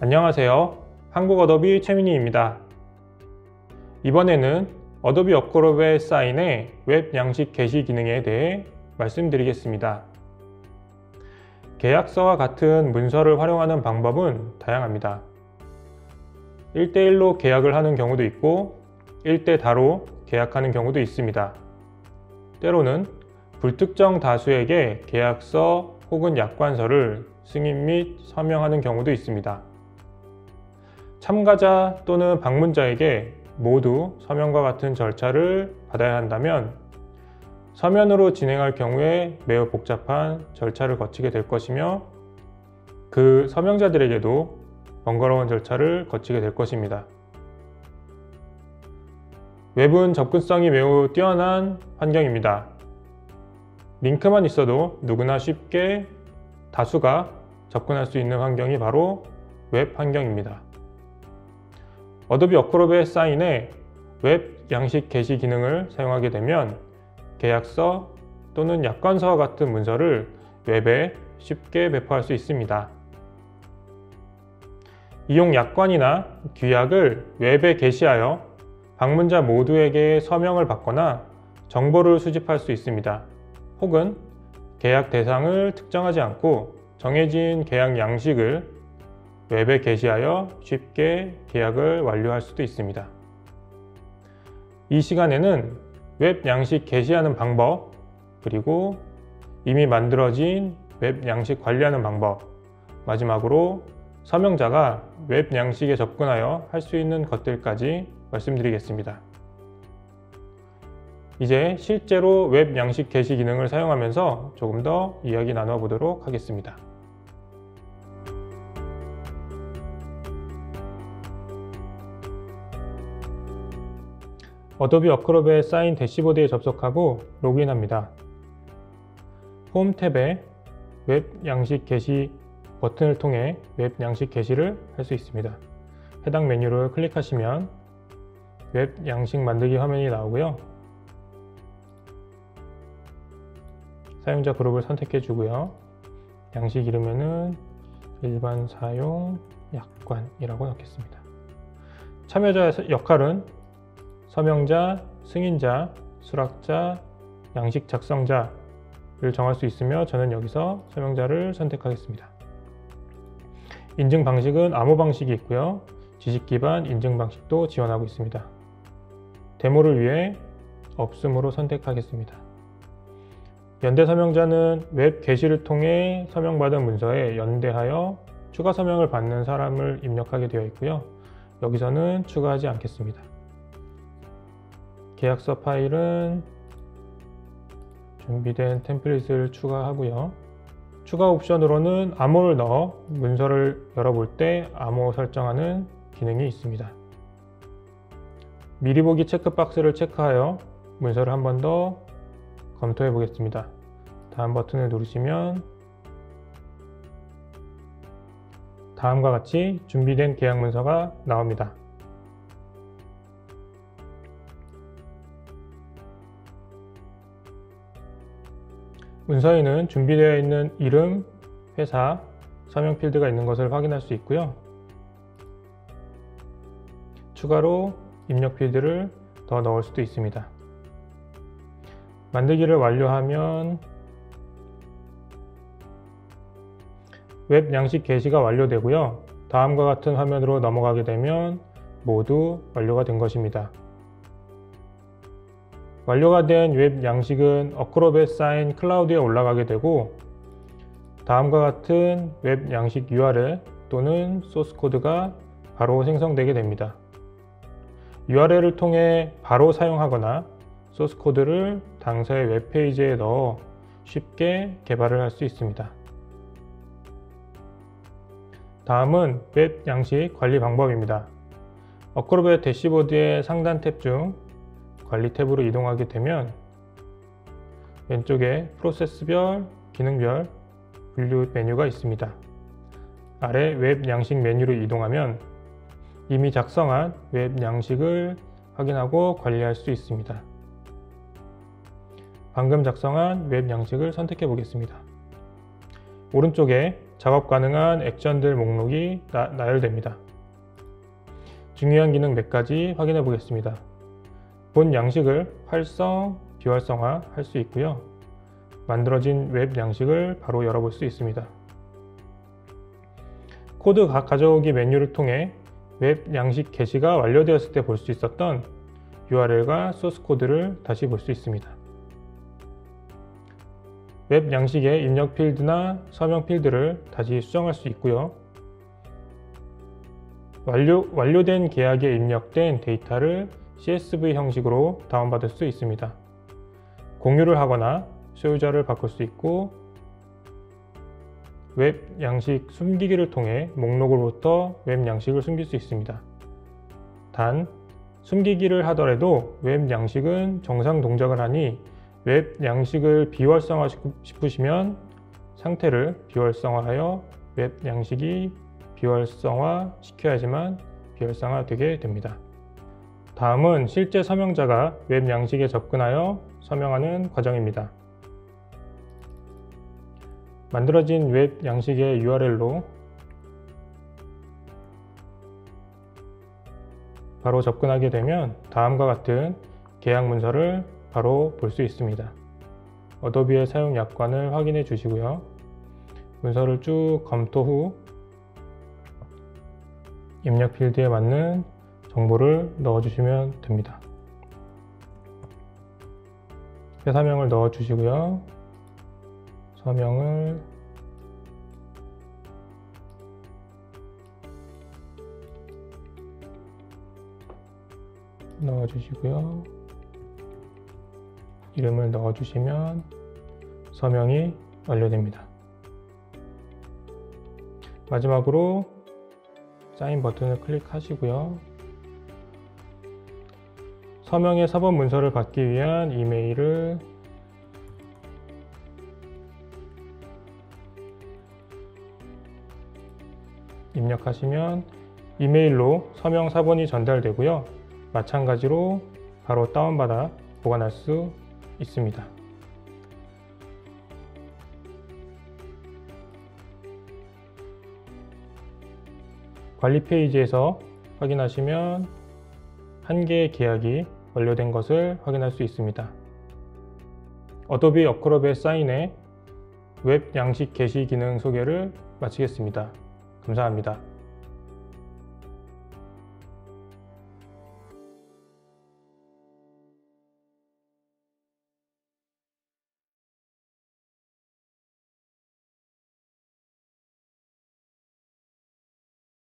안녕하세요. 한국 Adobe 최민희입니다. 이번에는 Adobe Acrobat Sign의 웹 양식 게시 기능에 대해 말씀드리겠습니다. 계약서와 같은 문서를 활용하는 방법은 다양합니다. 1대1로 계약을 하는 경우도 있고 1대 다로 계약하는 경우도 있습니다. 때로는 불특정 다수에게 계약서 혹은 약관서를 승인 및 서명하는 경우도 있습니다. 참가자 또는 방문자에게 모두 서명과 같은 절차를 받아야 한다면 서면으로 진행할 경우에 매우 복잡한 절차를 거치게 될 것이며 그 서명자들에게도 번거로운 절차를 거치게 될 것입니다. 웹은 접근성이 매우 뛰어난 환경입니다. 링크만 있어도 누구나 쉽게 다수가 접근할 수 있는 환경이 바로 웹 환경입니다. Adobe Acrobat Sign에 웹 양식 게시 기능을 사용하게 되면 계약서 또는 약관서와 같은 문서를 웹에 쉽게 배포할 수 있습니다. 이용 약관이나 규약을 웹에 게시하여 방문자 모두에게 서명을 받거나 정보를 수집할 수 있습니다. 혹은 계약 대상을 특정하지 않고 정해진 계약 양식을 웹에 게시하여 쉽게 계약을 완료할 수도 있습니다. 이 시간에는 웹 양식 게시하는 방법, 그리고 이미 만들어진 웹 양식 관리하는 방법, 마지막으로 서명자가 웹 양식에 접근하여 할 수 있는 것들까지 말씀드리겠습니다. 이제 실제로 웹 양식 게시 기능을 사용하면서 조금 더 이야기 나눠 보도록 하겠습니다. Adobe Acrobat Sign 대시보드에 접속하고 로그인합니다. 홈 탭에 웹 양식 게시 버튼을 통해 웹 양식 게시를 할 수 있습니다. 해당 메뉴를 클릭하시면 웹 양식 만들기 화면이 나오고요. 사용자 그룹을 선택해 주고요. 양식 이름에는 일반 사용 약관이라고 넣겠습니다. 참여자 역할은 서명자, 승인자, 수락자, 양식 작성자를 정할 수 있으며 저는 여기서 서명자를 선택하겠습니다. 인증 방식은 암호 방식이 있고요. 지식 기반 인증 방식도 지원하고 있습니다. 데모를 위해 없음으로 선택하겠습니다. 연대 서명자는 웹 게시를 통해 서명받은 문서에 연대하여 추가 서명을 받는 사람을 입력하게 되어 있고요. 여기서는 추가하지 않겠습니다. 계약서 파일은 준비된 템플릿을 추가하고요. 추가 옵션으로는 암호를 넣어 문서를 열어볼 때 암호 설정하는 기능이 있습니다. 미리 보기 체크박스를 체크하여 문서를 한 번 더 검토해 보겠습니다. 다음 버튼을 누르시면 다음과 같이 준비된 계약 문서가 나옵니다. 문서에는 준비되어 있는 이름, 회사, 서명 필드가 있는 것을 확인할 수 있고요. 추가로 입력 필드를 더 넣을 수도 있습니다. 만들기를 완료하면 웹 양식 게시가 완료되고요. 다음과 같은 화면으로 넘어가게 되면 모두 완료가 된 것입니다. 완료가 된 웹 양식은 Acrobat Sign 클라우드에 올라가게 되고 다음과 같은 웹 양식 URL 또는 소스 코드가 바로 생성되게 됩니다. URL을 통해 바로 사용하거나 소스 코드를 당사의 웹페이지에 넣어 쉽게 개발을 할 수 있습니다. 다음은 웹 양식 관리 방법입니다. Acrobat 대시보드의 상단 탭 중 관리 탭으로 이동하게 되면 왼쪽에 프로세스별, 기능별 분류 메뉴가 있습니다. 아래 웹 양식 메뉴로 이동하면 이미 작성한 웹 양식을 확인하고 관리할 수 있습니다. 방금 작성한 웹 양식을 선택해 보겠습니다. 오른쪽에 작업 가능한 액션들 목록이 나, 나열됩니다. 중요한 기능 몇 가지 확인해 보겠습니다. 본 양식을 활성, 비활성화 할 수 있고요. 만들어진 웹 양식을 바로 열어볼 수 있습니다. 코드 가져오기 메뉴를 통해 웹 양식 게시가 완료되었을 때 볼 수 있었던 URL과 소스 코드를 다시 볼 수 있습니다. 웹 양식의 입력 필드나 서명 필드를 다시 수정할 수 있고요. 완료, 완료된 계약에 입력된 데이터를 CSV 형식으로 다운받을 수 있습니다. 공유를 하거나 소유자를 바꿀 수 있고 웹 양식 숨기기를 통해 목록으로부터 웹 양식을 숨길 수 있습니다. 단, 숨기기를 하더라도 웹 양식은 정상 동작을 하니 웹 양식을 비활성화 싶으시면 상태를 비활성화하여 웹 양식이 비활성화 시켜야지만 비활성화 되게 됩니다. 다음은 실제 서명자가 웹 양식에 접근하여 서명하는 과정입니다. 만들어진 웹 양식의 URL로 바로 접근하게 되면 다음과 같은 계약 문서를 바로 볼 수 있습니다. 어도비의 사용 약관을 확인해 주시고요. 문서를 쭉 검토 후 입력 필드에 맞는 정보를 넣어주시면 됩니다. 회사명을 넣어주시고요. 서명을 넣어주시고요. 이름을 넣어주시면 서명이 완료됩니다. 마지막으로 사인 버튼을 클릭하시고요. 서명의 사본 문서를 받기 위한 이메일을 입력하시면 이메일로 서명 사본이 전달되고요. 마찬가지로 바로 다운받아 보관할 수 있습니다. 관리 페이지에서 확인하시면 한 개의 계약이 완료된 것을 확인할 수 있습니다. Adobe Acrobat Sign의 웹 양식 게시 기능 소개를 마치겠습니다. 감사합니다.